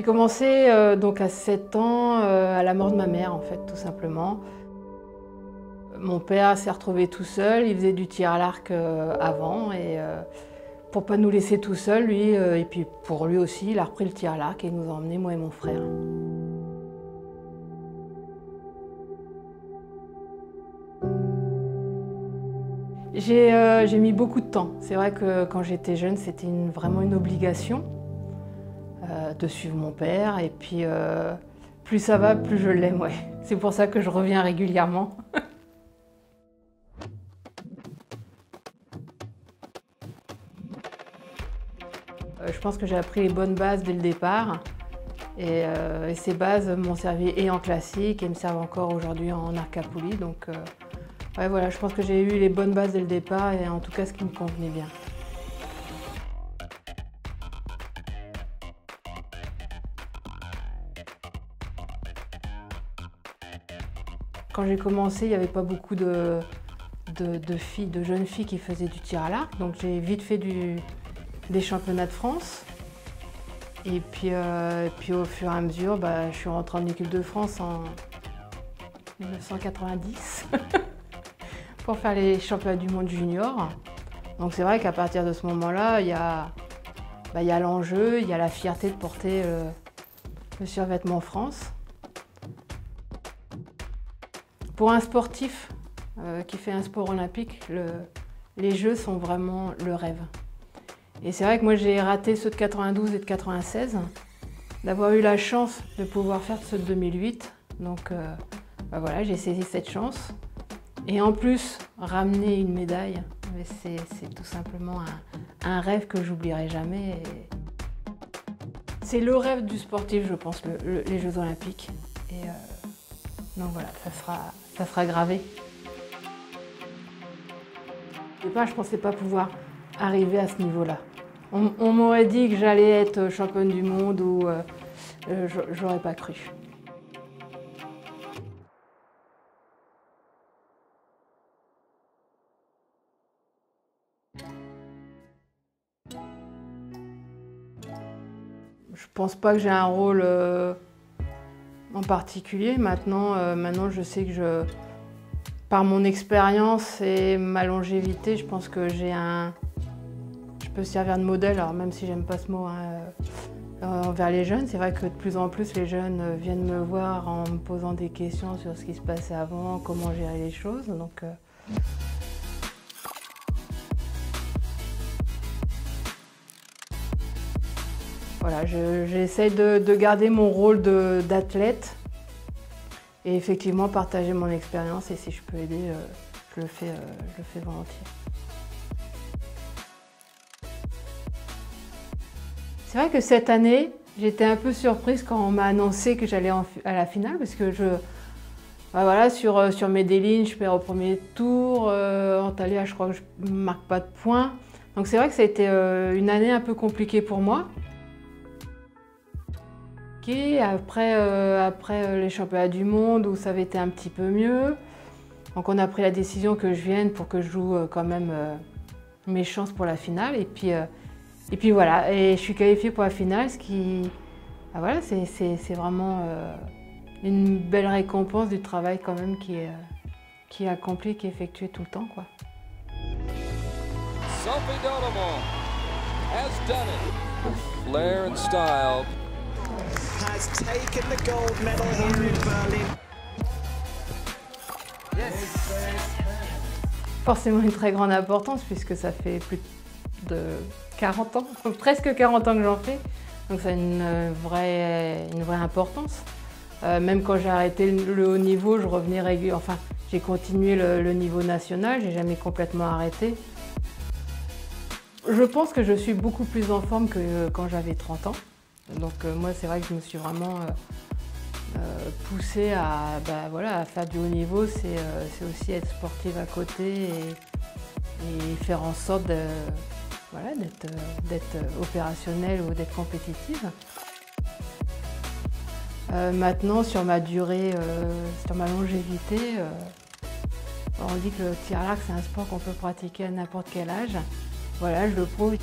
J'ai commencé euh, donc à 7 ans euh, à la mort de ma mère en fait tout simplement. Mon père s'est retrouvé tout seul, il faisait du tir à l'arc euh, avant et pour pas nous laisser tout seuls, lui, et puis pour lui aussi, il a repris le tir à l'arc et nous a emmenés, moi et mon frère. J'ai mis beaucoup de temps. C'est vrai que quand j'étais jeune, c'était vraiment une obligation. Euh, de suivre mon père. Et puis, euh, plus ça va, plus je l'aime. C'est pour ça que je reviens régulièrement. je pense que j'ai appris les bonnes bases dès le départ. Et, ces bases m'ont servi et en classique et me servent encore aujourd'hui en arcapoulie. Donc ouais, voilà, je pense que j'ai eu les bonnes bases dès le départ et en tout cas ce qui me convenait bien. Quand j'ai commencé, il n'y avait pas beaucoup de, filles, de jeunes filles qui faisaient du tir à l'arc. Donc j'ai vite fait des championnats de France. Et puis, euh, puis au fur et à mesure, bah, je suis rentrée en équipe de France en 1990 pour faire les championnats du monde junior. Donc c'est vrai qu'à partir de ce moment-là, il y a, bah, l'enjeu, il y a la fierté de porter euh, le survêtement France. Pour un sportif euh, qui fait un sport olympique, les Jeux sont vraiment le rêve. Et c'est vrai que moi j'ai raté ceux de 92 et de 96, d'avoir eu la chance de pouvoir faire ceux de 2008. Donc euh, bah voilà, j'ai saisi cette chance. Et en plus, ramener une médaille, c'est tout simplement un, rêve que j'oublierai jamais. C'est le rêve du sportif, je pense, les Jeux Olympiques. Et euh, donc voilà, ça sera, ça sera gravé. Au départ, je ne pensais pas pouvoir arriver à ce niveau-là. On, m'aurait dit que j'allais être championne du monde ou euh, euh, j'aurais pas cru. Je pense pas que j'ai un rôle euh, en particulier. Maintenant, maintenant, je sais que je, par mon expérience et ma longévité, je pense que j'ai un, peux servir de modèle. Alors même si j'aime pas ce mot. Hein, euh, envers les jeunes, c'est vrai que de plus en plus les jeunes viennent me voir en me posant des questions sur ce qui se passait avant, comment gérer les choses. Donc, euh, Voilà, j'essaie de, garder mon rôle d'athlète et effectivement partager mon expérience et si je peux aider, euh, je, le fais, euh, je le fais volontiers. C'est vrai que cette année, j'étais un peu surprise quand on m'a annoncé que j'allais à la finale parce que je, bah voilà, sur, euh, sur mes délines, je perds au premier tour. en Thalia, je crois que je ne marque pas de points. Donc c'est vrai que ça a été une année un peu compliquée pour moi. Après, euh, après euh, les championnats du monde où ça avait été un petit peu mieux, donc on a pris la décision que je vienne pour que je joue euh, quand même mes chances pour la finale. Et puis, et puis voilà, et je suis qualifiée pour la finale, ce qui, ah voilà, c'est vraiment une belle récompense du travail quand même qui est, qui est accompli, qui est effectué tout le temps. Quoi. Sophie has done it. Flair and style has taken the gold medal here in Berlin. Forcément une très grande importance puisque ça fait plus de 40 ans, presque 40 ans que j'en fais. Donc ça a une vraie, une vraie importance. Euh, même quand j'ai arrêté le haut niveau, je revenais régulièrement. Enfin, j'ai continué le, niveau national, j'ai jamais complètement arrêté. Je pense que je suis beaucoup plus en forme que quand j'avais 30 ans. Donc euh, moi, c'est vrai que je me suis vraiment euh, euh, poussée à, bah, voilà, à faire du haut niveau. C'est aussi être sportive à côté et, faire en sorte voilà, d'être opérationnelle ou d'être compétitive. maintenant, sur ma durée, sur ma longévité, on dit que le tir à l'arc, c'est un sport qu'on peut pratiquer à n'importe quel âge. Voilà, je le prouve.